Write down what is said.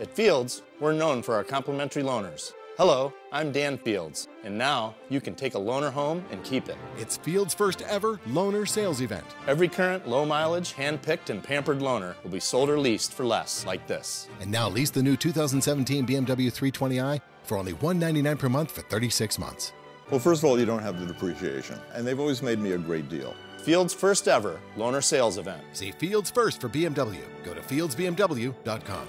At Fields, we're known for our complimentary loaners. Hello, I'm Dan Fields, and now you can take a loaner home and keep it. It's Fields' first ever loaner sales event. Every current low mileage, hand picked, and pampered loaner will be sold or leased for less, like this. And now lease the new 2017 BMW 320i for only $199 per month for 36 months. Well, first of all, you don't have the depreciation, and they've always made me a great deal. Fields' first ever loaner sales event. See Fields first for BMW. Go to fieldsbmw.com.